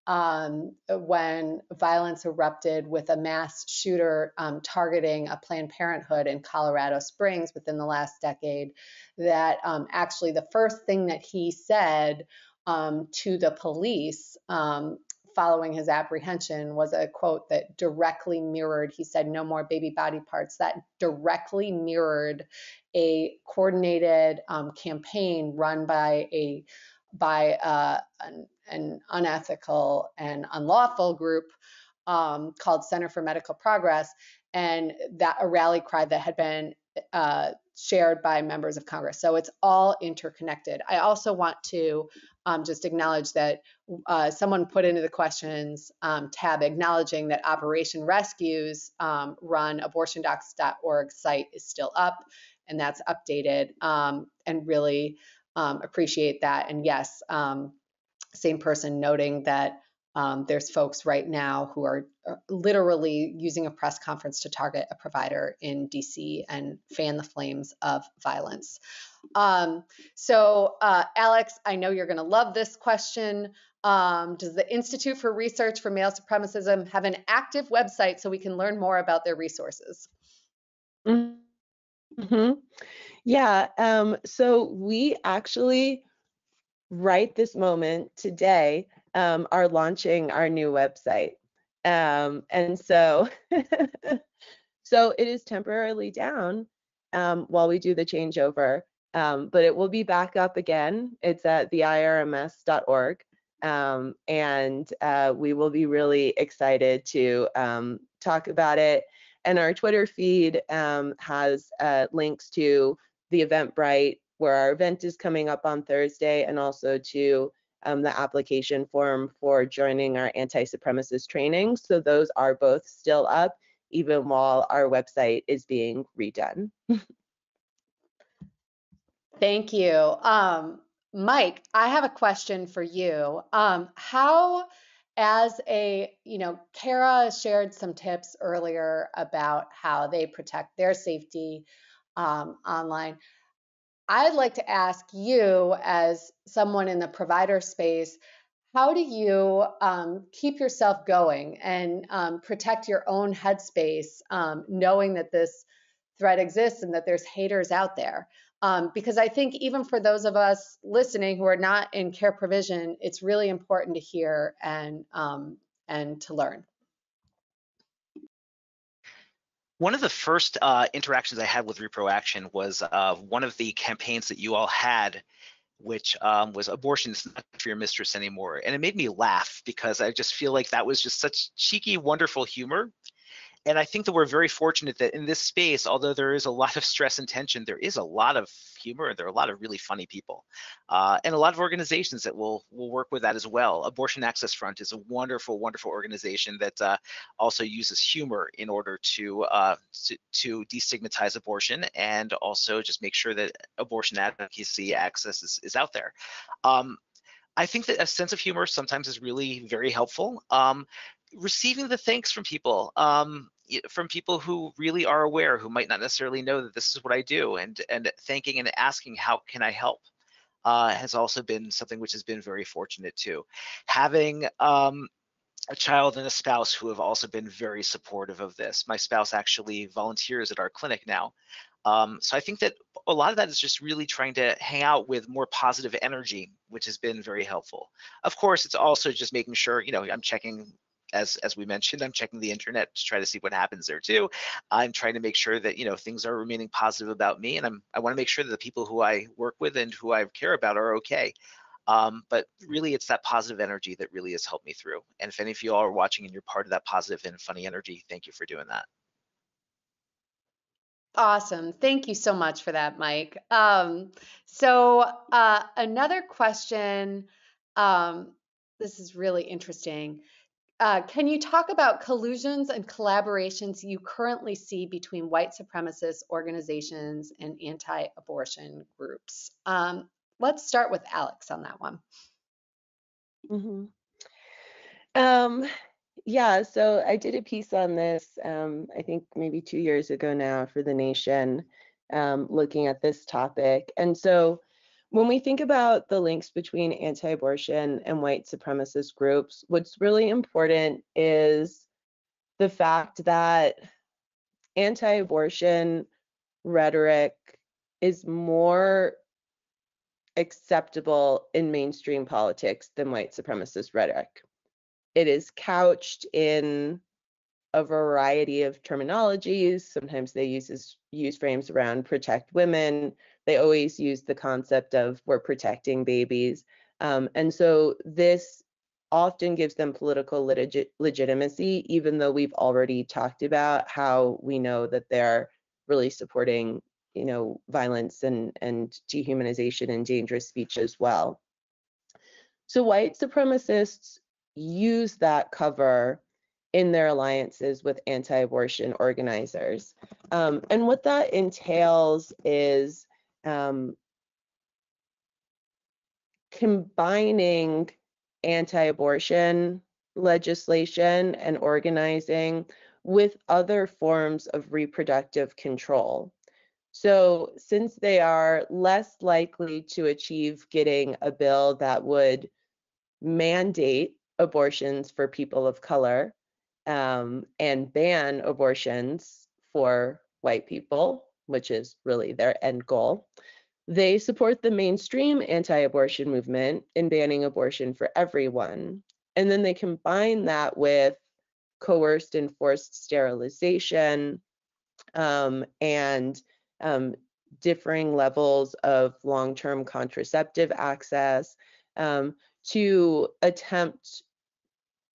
um, when violence erupted with a mass shooter um, targeting a Planned Parenthood in Colorado Springs within the last decade, that um, actually the first thing that he said um, to the police um, following his apprehension was a quote that directly mirrored, he said, no more baby body parts, that directly mirrored a coordinated um, campaign run by a by uh, an an unethical and unlawful group um, called Center for Medical Progress, and that a rally cry that had been uh, shared by members of Congress. So it's all interconnected. I also want to um, just acknowledge that uh, someone put into the questions um, tab acknowledging that Operation Rescue's um, run abortiondocs.org site is still up and that's updated um, and really um, appreciate that. And yes, um, same person noting that um, there's folks right now who are uh, literally using a press conference to target a provider in DC and fan the flames of violence. Um, so, uh, Alex, I know you're going to love this question. Um, does the Institute for Research for Male Supremacism have an active website so we can learn more about their resources? Mm-hmm. Yeah, um, so we actually right this moment today um, are launching our new website. Um, and so, so it is temporarily down um, while we do the changeover, um, but it will be back up again. It's at theirms.org. Um, and uh, we will be really excited to um, talk about it. And our Twitter feed has uh, links to the Eventbrite where our event is coming up on Thursday, and also to um, the application form for joining our anti-supremacist training. So those are both still up, even while our website is being redone. Thank you. Um, Mike, I have a question for you. Um, how, as a, you know, Kara shared some tips earlier about how they protect their safety um, online. I'd like to ask you, as someone in the provider space, how do you um, keep yourself going and um, protect your own headspace, um, knowing that this threat exists and that there's haters out there? Um, because I think even for those of us listening who are not in care provision, it's really important to hear and um, and to learn. One of the first uh, interactions I had with ReproAction was uh, one of the campaigns that you all had, which um, was abortion is not for your mistress anymore. And it made me laugh because I just feel like that was just such cheeky, wonderful humor and I think that we're very fortunate that in this space, although there is a lot of stress and tension, there is a lot of humor. And there are a lot of really funny people, uh, and a lot of organizations that will will work with that as well. Abortion Access Front is a wonderful, wonderful organization that uh, also uses humor in order to, uh, to, to destigmatize abortion and also just make sure that abortion advocacy access is, is out there. Um, I think that a sense of humor sometimes is really very helpful. Um, receiving the thanks from people um, from people who really are aware who might not necessarily know that this is what i do and and thanking and asking how can i help? uh, has also been something which has been very fortunate too. Having um, a child and a spouse who have also been very supportive of this. My spouse actually volunteers at our clinic now um, so I think that a lot of that is just really trying to hang out with more positive energy, which has been very helpful. Of course, it's also just making sure, you know, I'm checking as as we mentioned i'm checking the internet to try to see what happens there too i'm trying to make sure that you know things are remaining positive about me and i'm i want to make sure that the people who i work with and who i care about are okay um, but really it's that positive energy that really has helped me through and if any of you all are watching and you're part of that positive and funny energy thank you for doing that Awesome. Thank you so much for that, Mike. Um, so, uh, another question. Um, this is really interesting. Uh, can you talk about collusions and collaborations you currently see between white supremacist organizations and anti abortion groups? Um, let's start with Alex on that one. Mm-hmm. Um, yeah, so I did a piece on this, um, I think maybe two years ago now for The Nation, um, looking at this topic. And so when we think about the links between anti abortion and white supremacist groups, what's really important is the fact that anti abortion rhetoric is more acceptable in mainstream politics than white supremacist rhetoric. It is couched in a variety of terminologies. Sometimes they use use frames around protect women. They always use the concept of we're protecting babies. Um, and so this often gives them political legit legitimacy, even though we've already talked about how we know that they're really supporting, you know, violence and, and dehumanization and dangerous speech as well. So white supremacists use that cover in their alliances with anti-abortion organizers. Um, and what that entails is um, combining anti-abortion legislation and organizing with other forms of reproductive control. So since they are less likely to achieve getting a bill that would mandate abortions for people of color, um, and ban abortions for white people, which is really their end goal. They support the mainstream anti abortion movement in banning abortion for everyone. And then they combine that with coerced and forced sterilization um, and um, differing levels of long term contraceptive access um, to attempt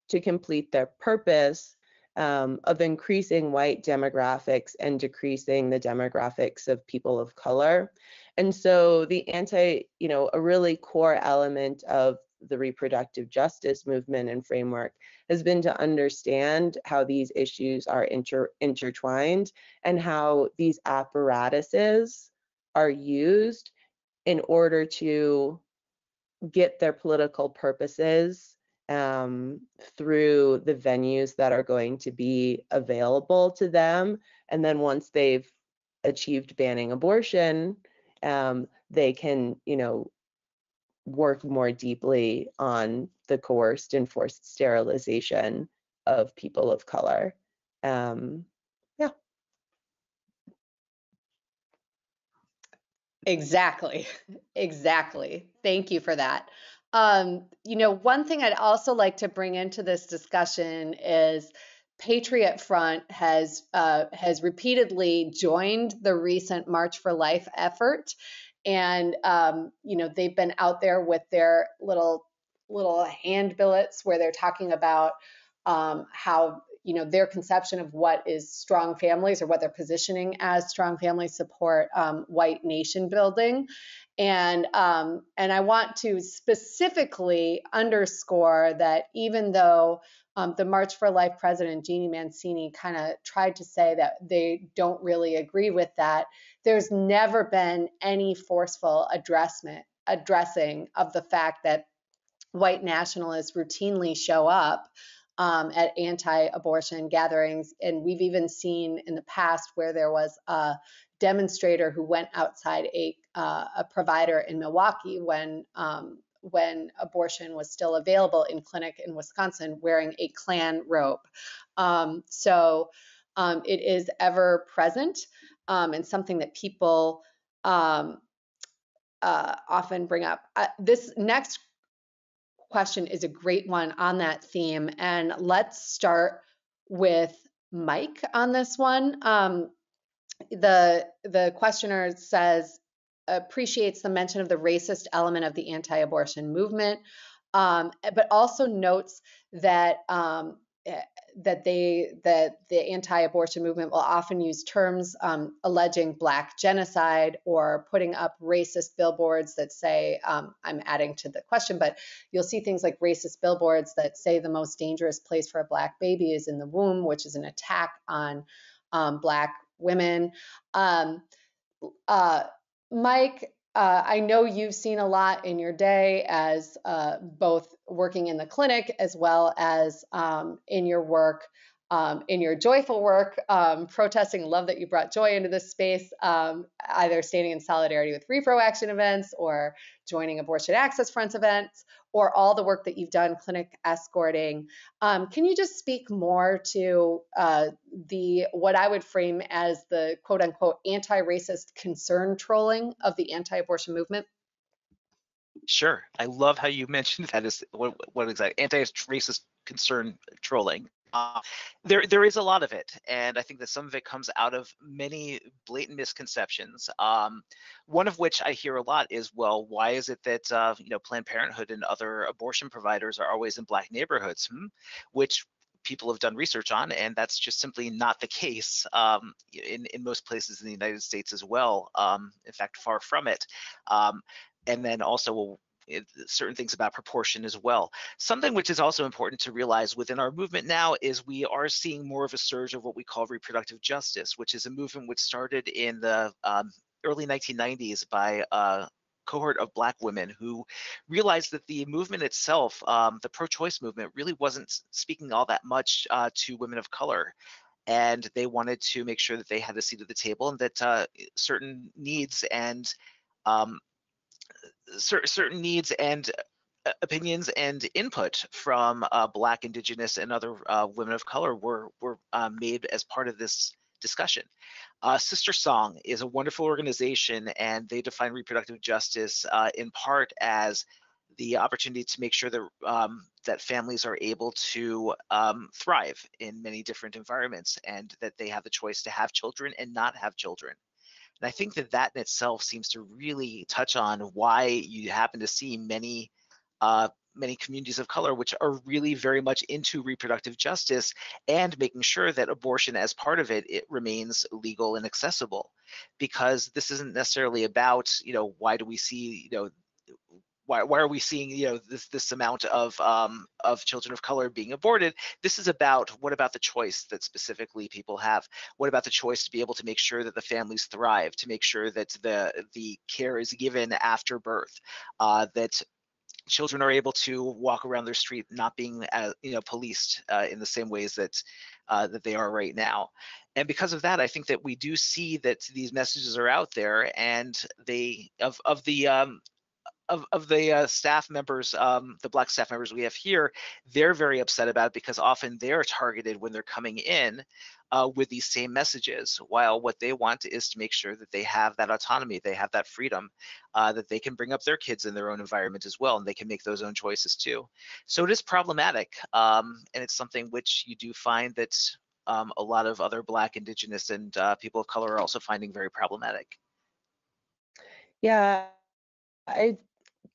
to complete their purpose um, of increasing white demographics and decreasing the demographics of people of color. And so the anti, you know, a really core element of the reproductive justice movement and framework has been to understand how these issues are inter intertwined and how these apparatuses are used in order to get their political purposes um, through the venues that are going to be available to them. And then once they've achieved banning abortion, um, they can, you know, work more deeply on the coerced and forced sterilization of people of color. Um, Exactly. Exactly. Thank you for that. Um, you know, one thing I'd also like to bring into this discussion is Patriot Front has uh, has repeatedly joined the recent March for Life effort, and um, you know they've been out there with their little little hand billets where they're talking about um, how you know their conception of what is strong families or what they're positioning as strong families support um, white nation building. And um, and I want to specifically underscore that even though um, the March for Life president Jeanne Mancini kind of tried to say that they don't really agree with that, there's never been any forceful addressment addressing of the fact that white nationalists routinely show up um, at anti-abortion gatherings, and we've even seen in the past where there was a demonstrator who went outside a uh, a provider in Milwaukee when um, when abortion was still available in clinic in Wisconsin, wearing a Klan robe. Um, so um, it is ever present um, and something that people um, uh, often bring up. Uh, this next question is a great one on that theme. And let's start with Mike on this one. Um, the the questioner says appreciates the mention of the racist element of the anti-abortion movement, um, but also notes that um, that they that the anti-abortion movement will often use terms um, alleging black genocide or putting up racist billboards that say um, i'm adding to the question but you'll see things like racist billboards that say the most dangerous place for a black baby is in the womb which is an attack on um, black women. Um, uh, mike uh, I know you've seen a lot in your day as uh, both working in the clinic as well as um, in your work, um, in your joyful work, um, protesting. Love that you brought joy into this space, um, either standing in solidarity with repro action events or joining abortion access fronts events or all the work that you've done clinic escorting. Um, can you just speak more to uh, the what I would frame as the quote unquote anti-racist concern trolling of the anti-abortion movement? Sure. I love how you mentioned that is what, what exactly anti-racist concern trolling. Uh, there, there is a lot of it, and I think that some of it comes out of many blatant misconceptions. Um, one of which I hear a lot is, well, why is it that uh, you know Planned Parenthood and other abortion providers are always in black neighborhoods? Hmm? Which people have done research on, and that's just simply not the case um, in in most places in the United States as well. Um, in fact, far from it. Um, and then also it, certain things about proportion as well. Something which is also important to realize within our movement now is we are seeing more of a surge of what we call reproductive justice, which is a movement which started in the um, early 1990s by a cohort of black women who realized that the movement itself, um, the pro-choice movement, really wasn't speaking all that much uh, to women of color and they wanted to make sure that they had a seat at the table and that uh, certain needs and um, cer- certain needs and uh, opinions and input from uh, Black, Indigenous, and other uh, women of color were were uh, made as part of this discussion. Uh, SisterSong is a wonderful organization, and they define reproductive justice uh, in part as the opportunity to make sure that um, that families are able to um, thrive in many different environments, and that they have the choice to have children and not have children. And I think that that in itself seems to really touch on why you happen to see many uh, many communities of color which are really very much into reproductive justice and making sure that abortion as part of it it remains legal and accessible. Because this isn't necessarily about you know why do we see you know why, why are we seeing you know this this amount of um, of children of color being aborted? This is about what about the choice that specifically people have? What about the choice to be able to make sure that the families thrive to make sure that the the care is given after birth uh, that children are able to walk around their street not being uh, you know policed uh, in the same ways that uh, that they are right now? And because of that i think that we do see that these messages are out there and they of of the um, of, of the uh, staff members, um, the black staff members we have here, they're very upset about it because often they're targeted when they're coming in uh, with these same messages, while what they want is to make sure that they have that autonomy, they have that freedom, uh, that they can bring up their kids in their own environment as well, and they can make those own choices too. So it is problematic, um, and it's something which you do find that um, a lot of other Black, Indigenous, and uh, people of color are also finding very problematic. Yeah, I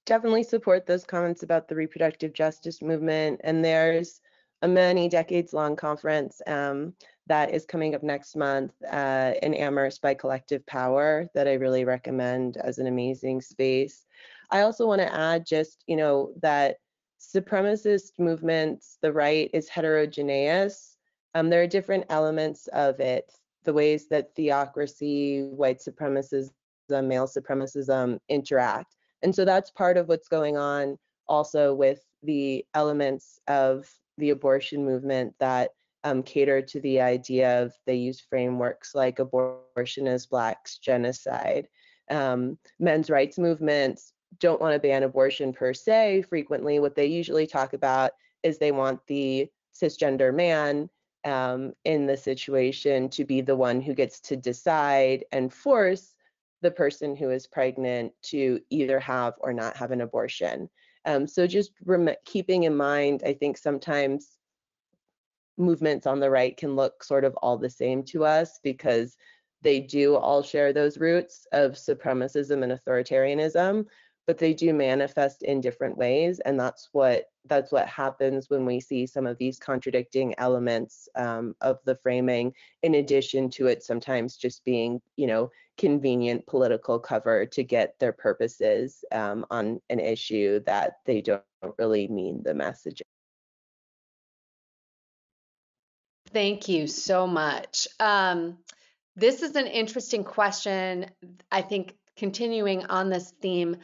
definitely support those comments about the reproductive justice movement. And there's a many decades long conference um, that is coming up next month uh, in Amherst by Collective Power that I really recommend as an amazing space. I also want to add just, you know, that supremacist movements, the right is heterogeneous. Um, there are different elements of it, the ways that theocracy, white supremacism, male supremacism interact. And so that's part of what's going on also with the elements of the abortion movement that um, cater to the idea of they use frameworks like abortion as blacks genocide. Um, men's rights movements don't want to ban abortion per se. Frequently, what they usually talk about is they want the cisgender man um, in the situation to be the one who gets to decide and force the person who is pregnant to either have or not have an abortion. Um, so just keeping in mind, I think sometimes movements on the right can look sort of all the same to us because they do all share those roots of supremacism and authoritarianism but they do manifest in different ways and that's what that's what happens when we see some of these contradicting elements um, of the framing in addition to it sometimes just being you know convenient political cover to get their purposes um, on an issue that they don't really mean the message Thank you so much. Um, this is an interesting question. I think continuing on this theme.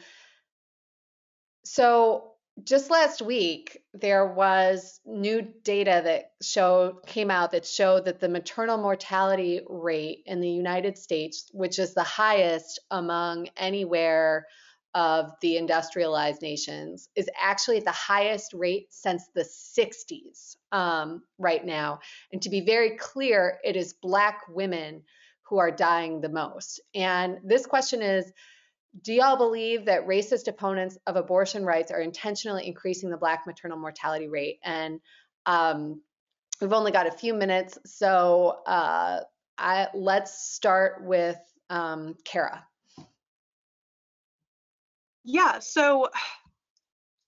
So, just last week, there was new data that showed came out that showed that the maternal mortality rate in the United States, which is the highest among anywhere of the industrialized nations is actually at the highest rate since the 60s um, right now. And to be very clear, it is Black women who are dying the most. And this question is Do y'all believe that racist opponents of abortion rights are intentionally increasing the Black maternal mortality rate? And um, we've only got a few minutes, so uh, I, let's start with um, Kara. Yeah, so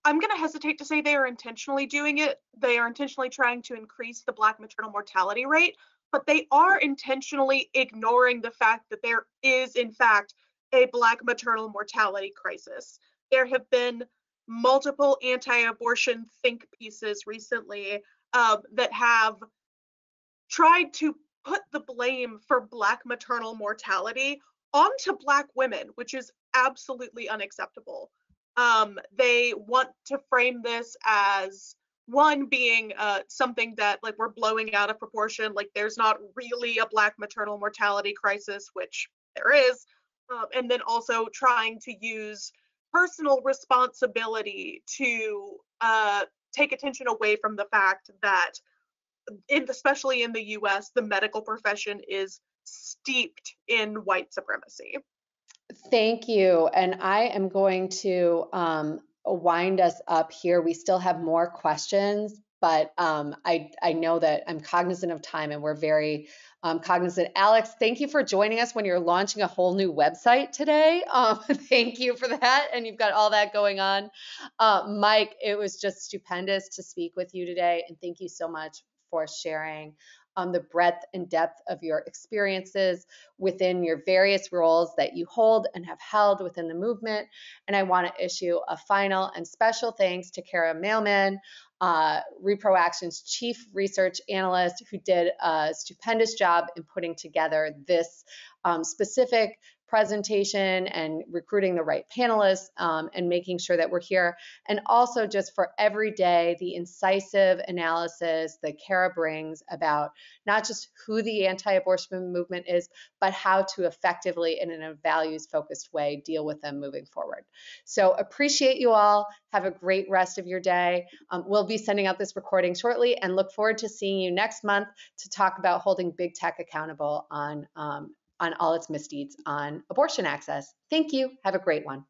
I'm going to hesitate to say they are intentionally doing it. They are intentionally trying to increase the Black maternal mortality rate, but they are intentionally ignoring the fact that there is, in fact, a Black maternal mortality crisis. There have been multiple anti abortion think pieces recently uh, that have tried to put the blame for Black maternal mortality onto Black women, which is absolutely unacceptable. Um, they want to frame this as one being uh, something that like we're blowing out of proportion, like there's not really a Black maternal mortality crisis, which there is, um, and then also trying to use personal responsibility to uh, take attention away from the fact that, in, especially in the U.S., the medical profession is steeped in white supremacy. Thank you. And I am going to um, wind us up here. We still have more questions, but um, I, I know that I'm cognizant of time and we're very um, cognizant. Alex, thank you for joining us when you're launching a whole new website today. Um, thank you for that. And you've got all that going on. Uh, Mike, it was just stupendous to speak with you today. And thank you so much for sharing on the breadth and depth of your experiences within your various roles that you hold and have held within the movement. And I want to issue a final and special thanks to Kara Mailman, uh, ReproAction's chief research analyst, who did a stupendous job in putting together this um, specific presentation and recruiting the right panelists um, and making sure that we're here. And also just for every day, the incisive analysis that Kara brings about not just who the anti-abortion movement is, but how to effectively and in a values-focused way deal with them moving forward. So appreciate you all. Have a great rest of your day. Um, we'll be sending out this recording shortly and look forward to seeing you next month to talk about holding big tech accountable on um, on all its misdeeds on abortion access. Thank you. Have a great one.